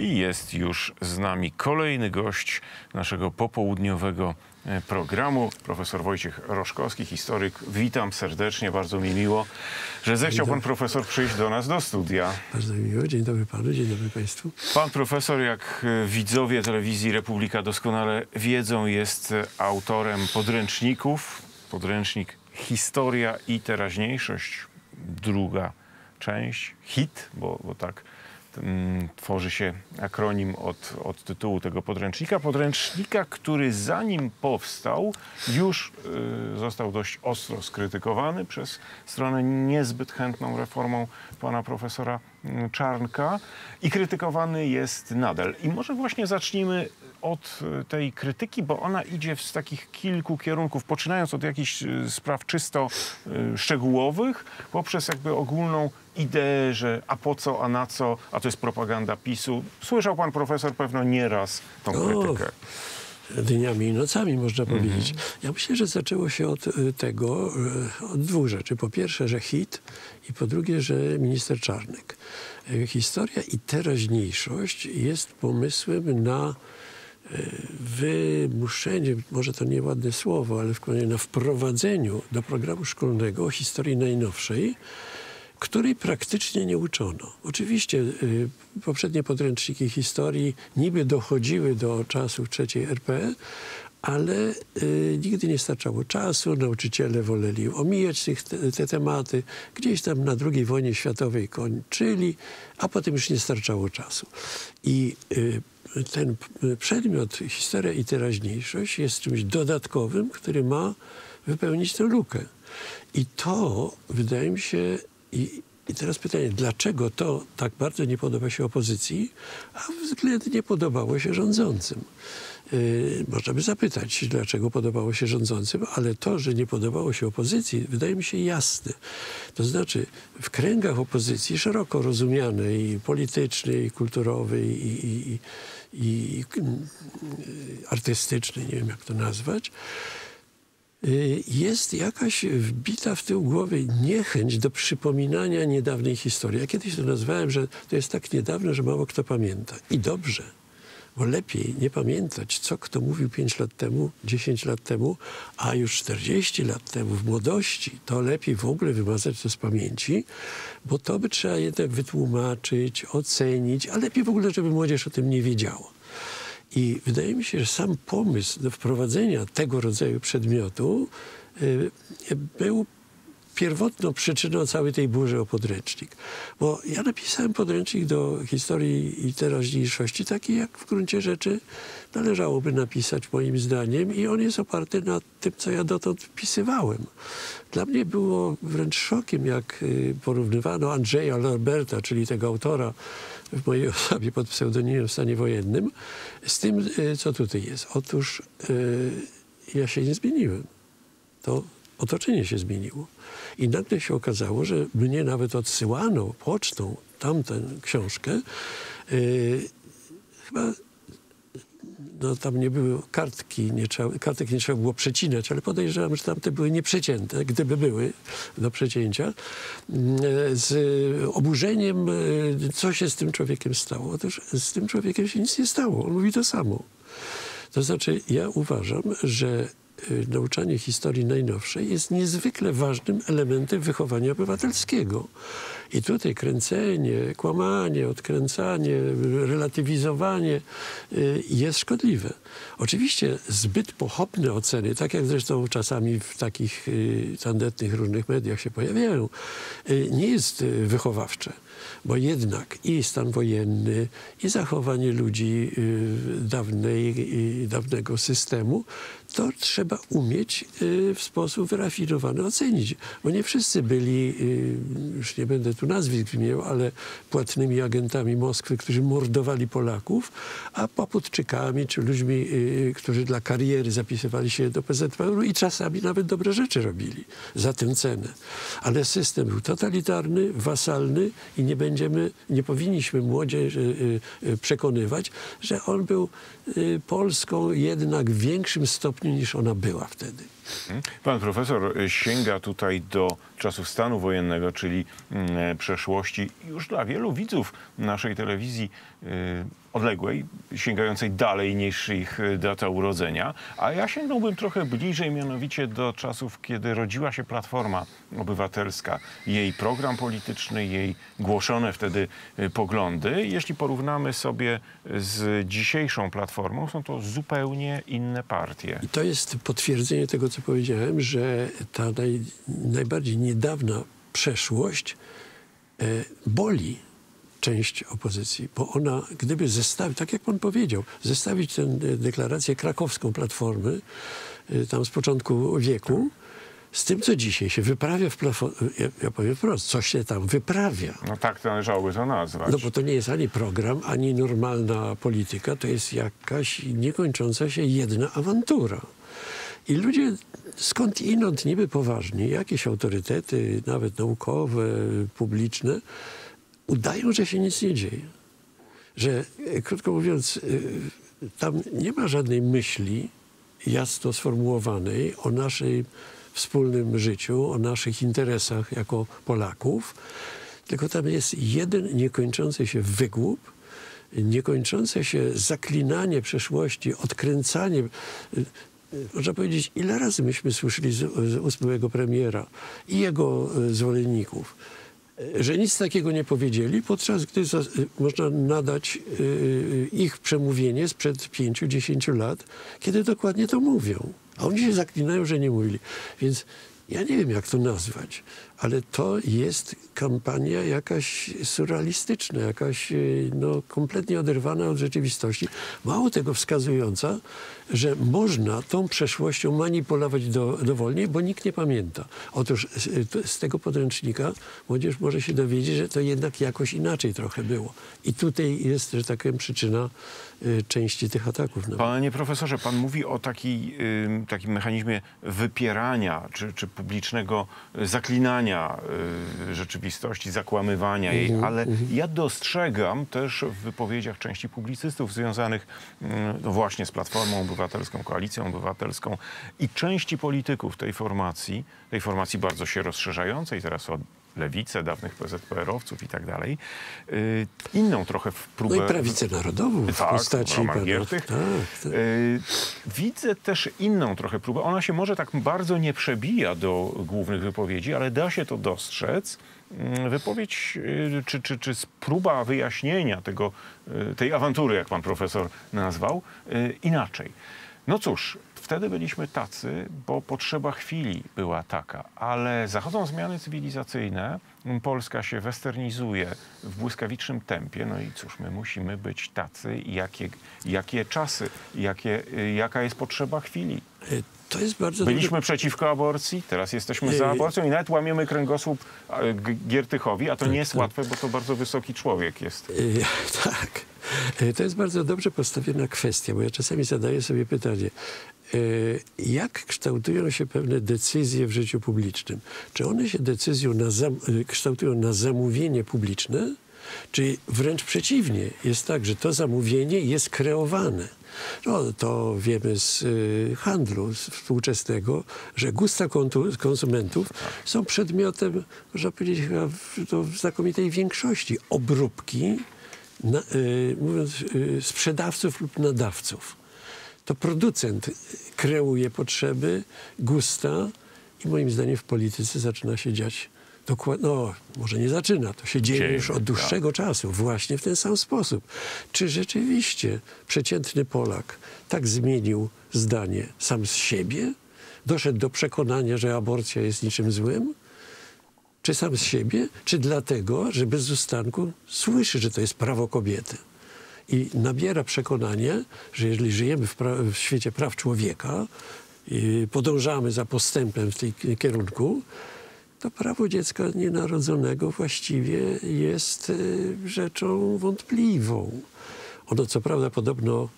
I jest już z nami kolejny gość naszego popołudniowego e, programu, profesor Wojciech Roszkowski, historyk. Witam serdecznie, bardzo mi miło, że zechciał pan profesor przyjść do nas do studia. Bardzo mi miło. Dzień dobry panu, dzień dobry państwu. Pan profesor, jak e, widzowie telewizji Republika doskonale wiedzą, jest e, autorem podręczników. Podręcznik Historia i teraźniejszość, druga część, HIT, bo, bo tak tworzy się akronim od, od tytułu tego podręcznika. Podręcznika, który zanim powstał, już y, został dość ostro skrytykowany przez stronę niezbyt chętną reformą pana profesora mm, Czarnka i krytykowany jest nadal. I może właśnie zacznijmy od y, tej krytyki, bo ona idzie z takich kilku kierunków, poczynając od jakichś y, spraw czysto y, szczegółowych, poprzez jakby ogólną ideę, że a po co, a na co, a to jest propaganda PiSu. Słyszał pan profesor pewno nieraz tą krytykę. Dniami i nocami można powiedzieć. Ja myślę, że zaczęło się od tego, od dwóch rzeczy. Po pierwsze, że hit i po drugie, że minister Czarnek. Historia i teraźniejszość jest pomysłem na wymuszenie, może to nieładne słowo, ale na wprowadzeniu do programu szkolnego historii najnowszej, której praktycznie nie uczono. Oczywiście y, poprzednie podręczniki historii niby dochodziły do czasów trzeciej RP, ale y, nigdy nie starczało czasu, nauczyciele woleli omijać tych, te, te tematy, gdzieś tam na II wojnie światowej kończyli, a potem już nie starczało czasu. I y, ten przedmiot, historia i teraźniejszość jest czymś dodatkowym, który ma wypełnić tę lukę. I to, wydaje mi się, i, i teraz pytanie, dlaczego to tak bardzo nie podoba się opozycji, a względnie podobało się rządzącym? Yy, można by zapytać, dlaczego podobało się rządzącym, ale to, że nie podobało się opozycji, wydaje mi się jasne. To znaczy, w kręgach opozycji, szeroko rozumianej, politycznej, kulturowej, i, i, i, i mm, artystycznej, nie wiem jak to nazwać, y, jest jakaś wbita w tył głowy niechęć do przypominania niedawnej historii. Ja kiedyś to nazwałem, że to jest tak niedawno, że mało kto pamięta. I dobrze, bo lepiej nie pamiętać, co kto mówił 5 lat temu, 10 lat temu, a już 40 lat temu, w młodości, to lepiej w ogóle wymazać to z pamięci, bo to by trzeba jednak wytłumaczyć, ocenić, a lepiej w ogóle, żeby młodzież o tym nie wiedziała. I wydaje mi się, że sam pomysł do wprowadzenia tego rodzaju przedmiotu y, był pierwotną przyczyną całej tej burzy o podręcznik. Bo ja napisałem podręcznik do historii i teraźniejszości, taki jak w gruncie rzeczy należałoby napisać moim zdaniem i on jest oparty na tym, co ja dotąd wpisywałem. Dla mnie było wręcz szokiem, jak y, porównywano Andrzeja Lorberta, czyli tego autora w mojej osobie pod pseudonimem w stanie wojennym, z tym, y, co tutaj jest. Otóż y, ja się nie zmieniłem. To otoczenie się zmieniło. I nagle się okazało, że mnie nawet odsyłano pocztą tamtę książkę. Yy, chyba no, tam nie były kartki, nie trzeba, kartek nie trzeba było przecinać, ale podejrzewam, że tamte były nieprzecięte, gdyby były do przecięcia, mm, z oburzeniem, y, co się z tym człowiekiem stało. Otóż z tym człowiekiem się nic nie stało. On mówi to samo. To znaczy, ja uważam, że nauczanie historii najnowszej jest niezwykle ważnym elementem wychowania obywatelskiego. I tutaj kręcenie, kłamanie, odkręcanie, relatywizowanie y, jest szkodliwe. Oczywiście zbyt pochopne oceny, tak jak zresztą czasami w takich y, tandetnych różnych mediach się pojawiają, y, nie jest y, wychowawcze. Bo jednak i stan wojenny, i zachowanie ludzi y, dawnej, y, dawnego systemu, to trzeba umieć y, w sposób wyrafinowany ocenić. Bo nie wszyscy byli, już nie będę tu nazwisk wymieniał, ale płatnymi agentami Moskwy, którzy mordowali Polaków, a poputczykami czy ludźmi, którzy dla kariery zapisywali się do PZPR i czasami nawet dobre rzeczy robili za tę cenę. Ale system był totalitarny, wasalny i nie będziemy, nie powinniśmy młodzież y, y, przekonywać, że on był y, Polską jednak w większym stopniu niż ona była wtedy. Pan profesor sięga tutaj do czasów stanu wojennego, czyli mm, przeszłości. Już dla wielu widzów naszej telewizji odległej, sięgającej dalej niż ich y, data urodzenia, a ja sięgnąłbym trochę bliżej, mianowicie do czasów, kiedy rodziła się Platforma Obywatelska, jej program polityczny, jej głoszone wtedy y, poglądy. Jeśli porównamy sobie z dzisiejszą Platformą, są to zupełnie inne partie. I to jest potwierdzenie tego, co powiedziałem, że ta naj, najbardziej niedawna przeszłość e, boli część opozycji, bo ona, gdyby zestawić, tak jak pan powiedział, zestawić tę deklarację krakowską Platformy, y, tam z początku wieku, z tym, co dzisiaj się wyprawia w Platformie, ja, ja powiem wprost, co się tam wyprawia. No tak należałoby to nazwać. No bo to nie jest ani program, ani normalna polityka, to jest jakaś niekończąca się jedna awantura. I ludzie skąd inąd niby poważni, jakieś autorytety, nawet naukowe, publiczne, udają, że się nic nie dzieje. Że, e, krótko mówiąc, e, tam nie ma żadnej myśli jasno sformułowanej o naszym wspólnym życiu, o naszych interesach jako Polaków, tylko tam jest jeden niekończący się wygłup, niekończące się zaklinanie przeszłości, odkręcanie. E, można powiedzieć, ile razy myśmy słyszeli z, z ósmego premiera i jego zwolenników, że nic takiego nie powiedzieli, podczas gdy za, można nadać y, ich przemówienie sprzed 5-10 lat, kiedy dokładnie to mówią. A oni się zaklinają, że nie mówili. Więc ja nie wiem, jak to nazwać, ale to jest kampania jakaś surrealistyczna, jakaś no, kompletnie oderwana od rzeczywistości. Mało tego wskazująca, że można tą przeszłością manipulować do, dowolnie, bo nikt nie pamięta. Otóż z, z tego podręcznika młodzież może się dowiedzieć, że to jednak jakoś inaczej trochę było. I tutaj jest, że tak powiem, przyczyna y, części tych ataków. Panie profesorze, pan mówi o taki, y, takim mechanizmie wypierania czy, czy publicznego zaklinania y, rzeczywistości, zakłamywania jej, mm -hmm, ale mm -hmm. ja dostrzegam też w wypowiedziach części publicystów związanych no właśnie z Platformą Obywatelską, Koalicją Obywatelską i części polityków tej formacji, tej formacji bardzo się rozszerzającej teraz o lewicę, dawnych PZPR-owców i tak dalej, y, inną trochę próbę... No i prawicę narodową w tak, postaci pana, Giertych. Tak, tak. Y, widzę też inną trochę próbę. Ona się może tak bardzo nie przebija do głównych wypowiedzi, ale da się to dostrzec. Mm, wypowiedź y, czy, czy, czy próba wyjaśnienia tego, tej awantury, jak pan profesor nazwał, inaczej. No cóż, wtedy byliśmy tacy, bo potrzeba chwili była taka, ale zachodzą zmiany cywilizacyjne, Polska się westernizuje w błyskawicznym tempie, no i cóż, my musimy być tacy, jakie, jakie czasy, jakie, jaka jest potrzeba chwili. Bardzo Byliśmy dobry... przeciwko aborcji, teraz jesteśmy za aborcją i nawet łamiemy kręgosłup Giertychowi, a to nie jest tak. łatwe, bo to bardzo wysoki człowiek jest. Tak. To jest bardzo dobrze postawiona kwestia, bo ja czasami zadaję sobie pytanie, jak kształtują się pewne decyzje w życiu publicznym? Czy one się decyzją na e, kształtują na zamówienie publiczne, czy wręcz przeciwnie, jest tak, że to zamówienie jest kreowane? No, to wiemy z y, handlu z współczesnego, że gusta konsumentów są przedmiotem, można powiedzieć, chyba w, to w znakomitej większości obróbki, na, y, mówiąc, y, sprzedawców lub nadawców to producent kreuje potrzeby, gusta i moim zdaniem w polityce zaczyna się dziać dokładnie, no może nie zaczyna, to się dzieje Dzieje, już od dłuższego tak. czasu, właśnie w ten sam sposób. Czy rzeczywiście przeciętny Polak tak zmienił zdanie sam z siebie? Doszedł do przekonania, że aborcja jest niczym złym? Czy sam z siebie, czy dlatego, że bez ustanku słyszy, że to jest prawo kobiety? I nabiera przekonanie, że jeżeli żyjemy w, w świecie praw człowieka i podążamy za postępem w tym kierunku, to prawo dziecka nienarodzonego właściwie jest y, rzeczą wątpliwą. Ono co prawda podobno,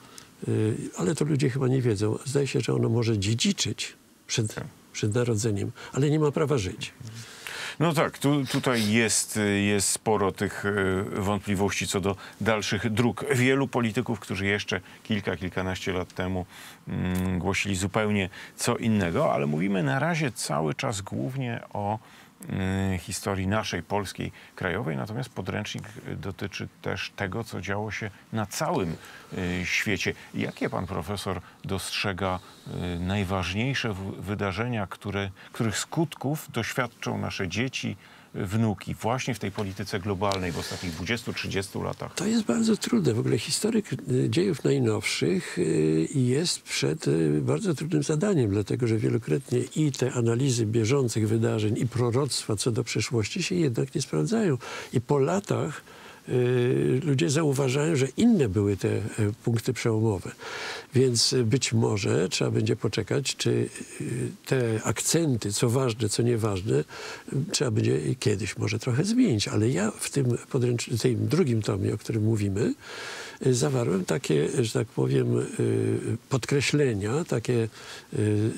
y, ale to ludzie chyba nie wiedzą, zdaje się, że ono może dziedziczyć przed, przed narodzeniem, ale nie ma prawa żyć. No tak, tu, tutaj jest, jest sporo tych e, wątpliwości co do dalszych dróg. Wielu polityków, którzy jeszcze kilka, kilkanaście lat temu mm, głosili zupełnie co innego, ale mówimy na razie cały czas głównie o historii naszej polskiej krajowej, natomiast podręcznik y, dotyczy też tego, co działo się na całym y, świecie. Jakie pan profesor dostrzega y, najważniejsze wydarzenia, które, których skutków doświadczą nasze dzieci, y, wnuki właśnie w tej polityce globalnej w ostatnich 20-30 latach? To jest bardzo trudne. W ogóle historyk y, dziejów najnowszych y, jest przed y, bardzo trudnym zadaniem, dlatego że wielokrotnie i te analizy bieżących wydarzeń, i proroctwa co do przyszłości się jednak nie sprawdzają. I po latach ludzie zauważają, że inne były te y, punkty przełomowe. Więc y, być może trzeba będzie poczekać, czy y, te akcenty, co ważne, co nieważne, y, trzeba będzie kiedyś może trochę zmienić. Ale ja w tym, tym drugim tomie, o którym mówimy, y, zawarłem takie, że tak powiem, y, podkreślenia, takie y,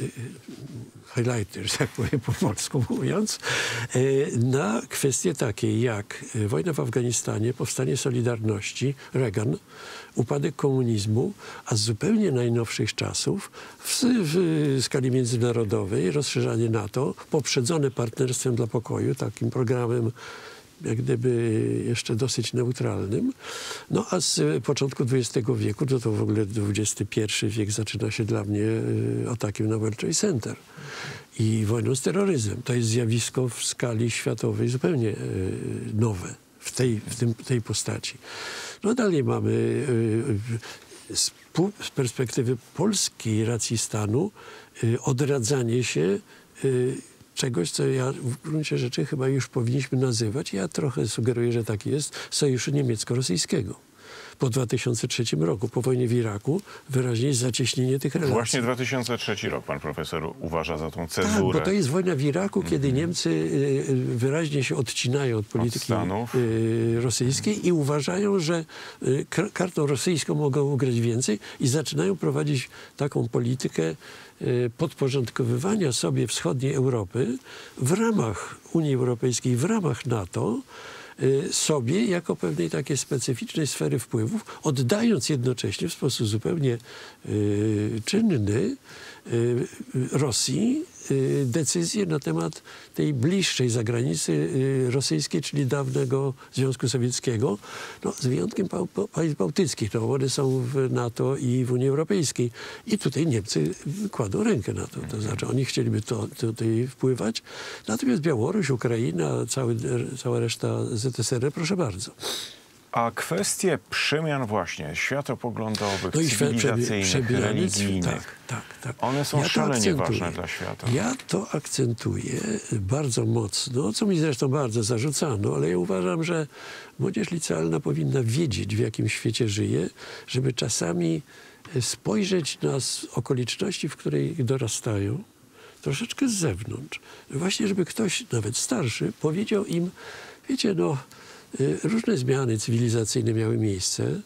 highlighty, że tak powiem po polsku mówiąc, y, na kwestie takie jak y, wojna w Afganistanie, powstanie Solidarności, Reagan, upadek komunizmu, a z zupełnie najnowszych czasów w, w skali międzynarodowej rozszerzanie NATO, poprzedzone partnerstwem dla pokoju, takim programem jak gdyby jeszcze dosyć neutralnym. No a z początku XX wieku, no to w ogóle XXI wiek zaczyna się dla mnie e, atakiem na World Trade Center i wojną z terroryzmem. To jest zjawisko w skali światowej zupełnie e, nowe w tej, w tym, tej postaci. No dalej mamy e, z, perspektywy polskiej racji stanu odradzanie się czegoś, co ja w gruncie rzeczy chyba już powinniśmy nazywać, ja trochę sugeruję, że tak jest, sojuszu niemiecko-rosyjskiego. Po 2003 roku, po wojnie w Iraku, wyraźnie zacieśnienie tych relacji. Właśnie 2003 rok pan profesor uważa za tą Tak, cezurę. bo to jest wojna w Iraku, kiedy Niemcy y, wyraźnie się odcinają od polityki Stanów. y, rosyjskiej i uważają, że y, kar- kartą rosyjską mogą ugrać więcej i zaczynają prowadzić taką politykę podporządkowywania sobie wschodniej Europy w ramach Unii Europejskiej, w ramach NATO, sobie jako pewnej takiej specyficznej sfery wpływów, oddając jednocześnie w sposób zupełnie y, czynny y, y, Rosji y, decyzje na temat tej bliższej zagranicy y, rosyjskiej, czyli dawnego Związku Sowieckiego, no, z wyjątkiem państw bałtyckich. No, one są w NATO i w Unii Europejskiej. I tutaj Niemcy kładą rękę na to. To znaczy oni chcieliby to, tutaj wpływać. Natomiast Białoruś, Ukraina, cały, cała reszta ZSRR, proszę bardzo. A kwestie przemian właśnie światopoglądowych, No i cywilizacyjnych, przebieraniec- religijnych, Tak, tak, tak. one są to szalenie ważne dla świata. Ja to akcentuję bardzo mocno, co mi zresztą bardzo zarzucano, ale ja uważam, że młodzież licealna powinna wiedzieć, w jakim świecie żyje, żeby czasami e, spojrzeć na okoliczności, w której dorastają, troszeczkę z zewnątrz. Właśnie, żeby ktoś, nawet starszy, powiedział im, wiecie, no, różne zmiany cywilizacyjne miały miejsce,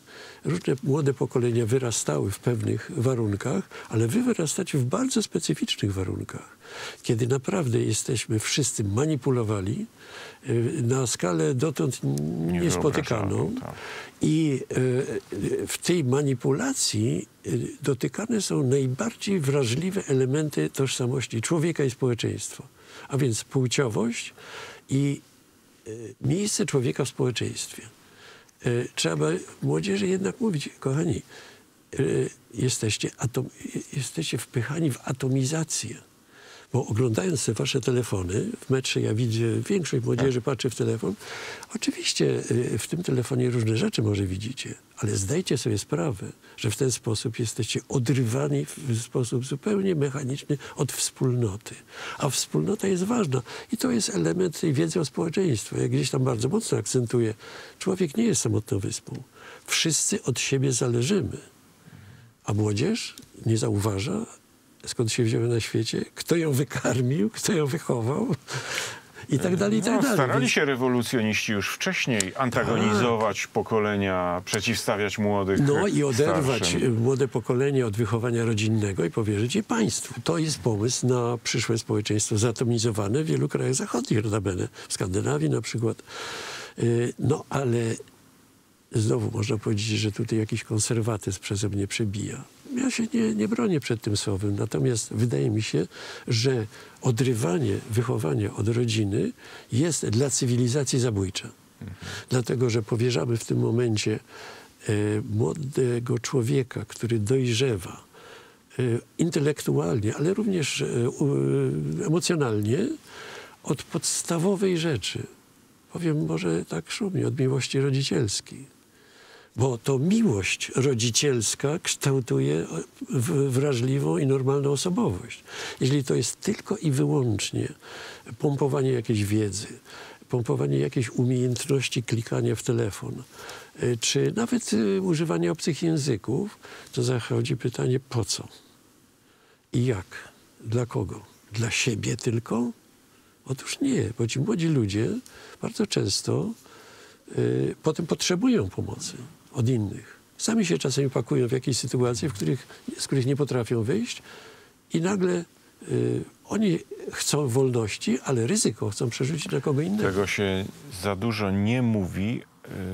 różne młode pokolenia wyrastały w pewnych warunkach, ale wy wyrastacie w bardzo specyficznych warunkach, kiedy naprawdę jesteśmy wszyscy manipulowali y, na skalę dotąd niespotykaną. Niewyobrażalną, tak. I e, w tej manipulacji dotykane są najbardziej wrażliwe elementy tożsamości człowieka i społeczeństwa. A więc płciowość i miejsce człowieka w społeczeństwie. E, Trzeba młodzieży jednak mówić, kochani, e, jesteście, atom, jesteście wpychani w atomizację. Bo oglądając te wasze telefony, w metrze ja widzę, większość młodzieży patrzy w telefon. Oczywiście y, w tym telefonie różne rzeczy może widzicie, ale zdajcie sobie sprawę, że w ten sposób jesteście odrywani w sposób zupełnie mechaniczny od wspólnoty. A wspólnota jest ważna i to jest element tej wiedzy o społeczeństwie. Ja gdzieś tam bardzo mocno akcentuję, człowiek nie jest samotną wyspą. Wszyscy od siebie zależymy. A młodzież nie zauważa, skąd się wzięły na świecie, kto ją wykarmił, kto ją wychował i tak dalej, i tak No, dalej. starali się rewolucjoniści już wcześniej antagonizować pokolenia, przeciwstawiać młodych No i oderwać starszym. młode pokolenie od wychowania rodzinnego i powierzyć je państwu. To jest pomysł na przyszłe społeczeństwo zatomizowane w wielu krajach zachodnich, notabene, w Skandynawii na przykład. Y, No ale znowu można powiedzieć, że tutaj jakiś konserwatyzm przeze mnie przebija. Ja się nie, nie bronię przed tym słowem, natomiast wydaje mi się, że odrywanie wychowania od rodziny jest dla cywilizacji zabójcze. Dlatego, że powierzamy w tym momencie e, młodego człowieka, który dojrzewa e, intelektualnie, ale również e, emocjonalnie od podstawowej rzeczy. Powiem może tak szumnie, od miłości rodzicielskiej bo to miłość rodzicielska kształtuje wrażliwą i normalną osobowość. Jeżeli to jest tylko i wyłącznie pompowanie jakiejś wiedzy, pompowanie jakiejś umiejętności klikania w telefon, y, czy nawet y, używanie obcych języków, to zachodzi pytanie po co i jak, dla kogo? Dla siebie tylko? Otóż nie, bo ci młodzi ludzie bardzo często y, potem potrzebują pomocy od innych. Sami się czasami pakują w jakieś sytuacje, w których, z których nie potrafią wyjść i nagle y, oni chcą wolności, ale ryzyko chcą przerzucić na kogo innego. Tego się za dużo nie mówi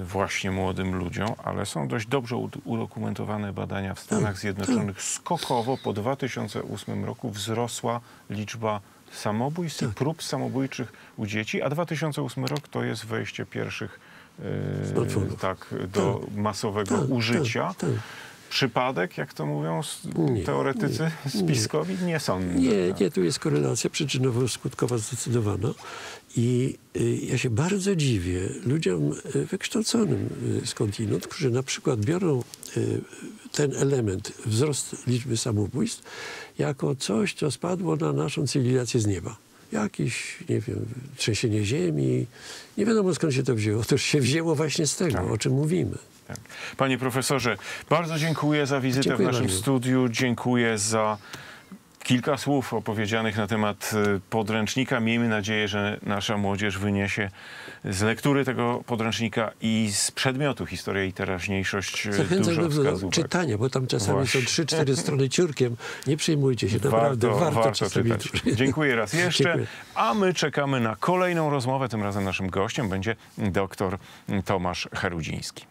y, właśnie młodym ludziom, ale są dość dobrze ud- udokumentowane badania w Stanach Tak, Zjednoczonych. Skokowo po 2008 roku wzrosła liczba samobójstw Tak. prób samobójczych u dzieci, a 2008 rok to jest wejście pierwszych Smartfonów. tak, do masowego Tak, użycia. tak, tak. Przypadek, jak to mówią Nie, teoretycy nie, spiskowi? Nie sądzę. Nie, nie, tu jest korelacja przyczynowo-skutkowa zdecydowana. I y, ja się bardzo dziwię ludziom y, wykształconym y, skądinąd, którzy na przykład biorą y, ten element, wzrost liczby samobójstw, jako coś, co spadło na naszą cywilizację z nieba. Jakieś, nie wiem, trzęsienie ziemi. Nie wiadomo skąd się to wzięło. Otóż się wzięło właśnie z tego, Tak. o czym mówimy. Tak. Panie profesorze, bardzo dziękuję za wizytę Dziękuję w naszym bardzo. studiu. Dziękuję za kilka słów opowiedzianych na temat y, podręcznika. Miejmy nadzieję, że nasza młodzież wyniesie z lektury tego podręcznika i z przedmiotu historia i teraźniejszość y, Zachęcam dużo do, do wskazówek. czytania, bo tam czasami Właśnie. są trzy, cztery strony ciurkiem. Nie przejmujcie się, naprawdę Warto, warto, warto czytać. Dziękuję raz jeszcze. Dziękuję. A my czekamy na kolejną rozmowę. Tym razem naszym gościem będzie dr Tomasz Herudziński.